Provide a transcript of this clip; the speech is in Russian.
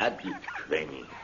Обид Квенни.